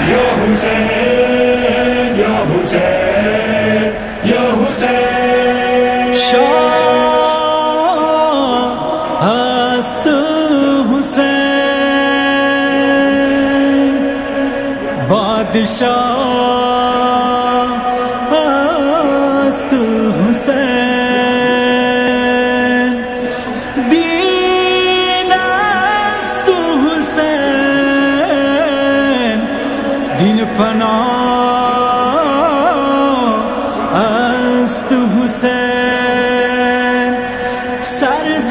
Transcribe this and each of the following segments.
یا حسین یا حسین یا حسین۔ شاہ حسین۔ بادشاہ است حسین۔ دی پناه از تو حسین سرداد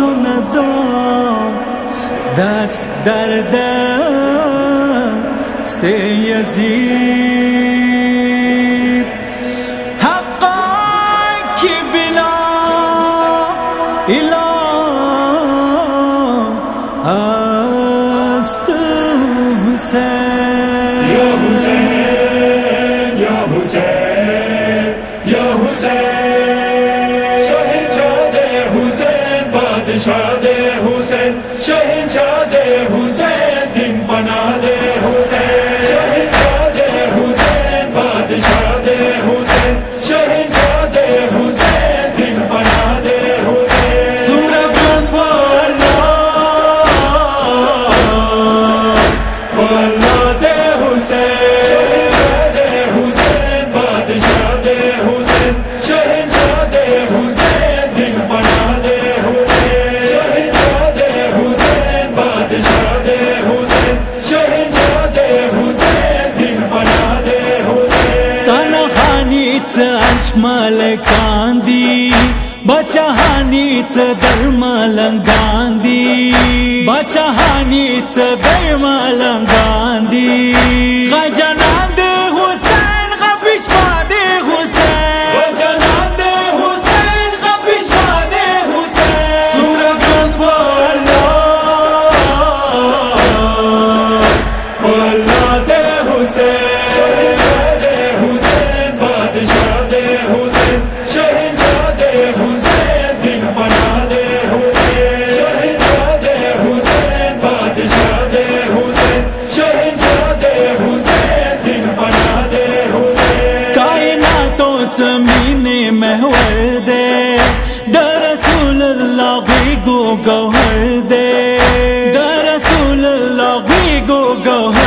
و نداد. دست در دست یزید. حقا که بلا اله حسین. یا حسین یا حسین یا حسین. حسین بادشاہ حسین حسین. اج مل گاندھی بچہ نی سرمل گاندھی بچہ نی سرمل گاندھی go home.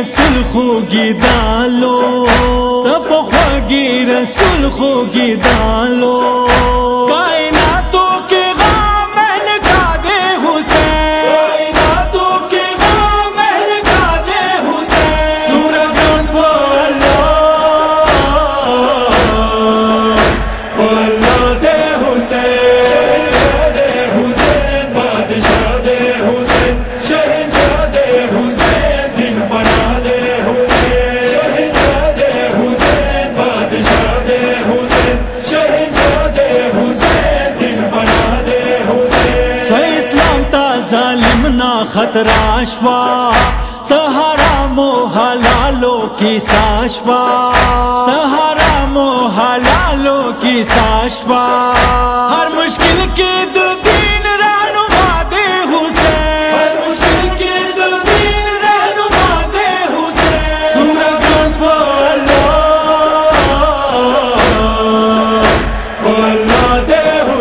رسول گی دالو سب خوږي رسول خوږي دالو. جنت سہارا مو حلالو کی ساشوا، سہارا مو حلالو کی ساشوا۔ ہر مشکل کے دین رہنما دے حسین۔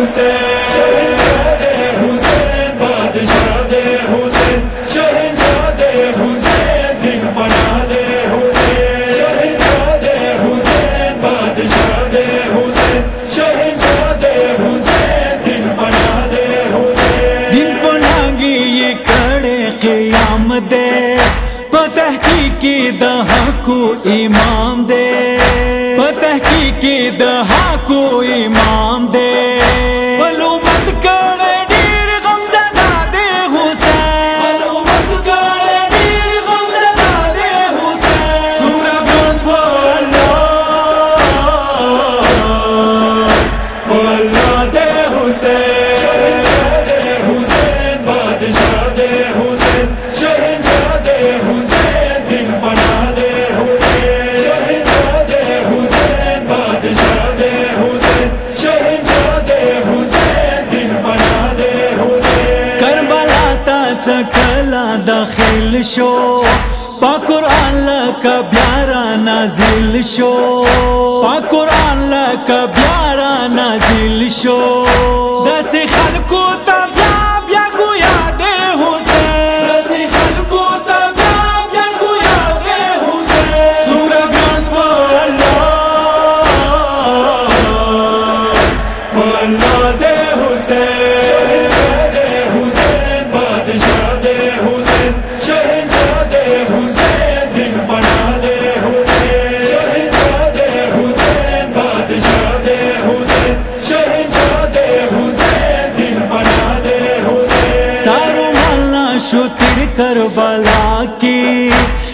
حسین۔ کو امام دے۔ تحقیق دہا کو امام دے۔ معلومت کرے ڈیر غم زدہ دے حسین۔ معلومت کرے ڈیر غم زدہ دے حسین۔ سورہ گن بولا بولا دے دے حسین۔ داخل شو، پا قرآن لکا بیارا نازل شو. پا قرآن لکا بیارا نازل شو. دس خلقو تا شو تیر کربلا کی،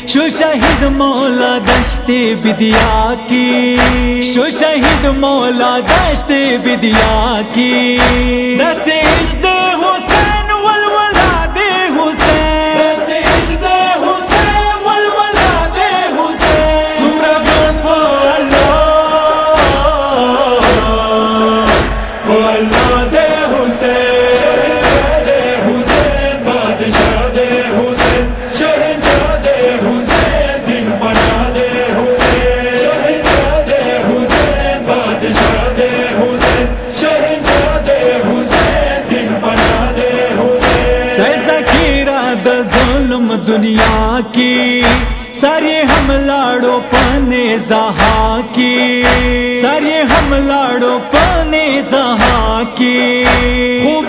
شو شہید مولا دشت بدیا کی، شو شہید مولا دشت بدیا کی۔ دس عشق دنیا کی سارے ہم لاڑو پانے زہا کی۔ سارے ہم لاڑو پانے زہا کی۔ خوب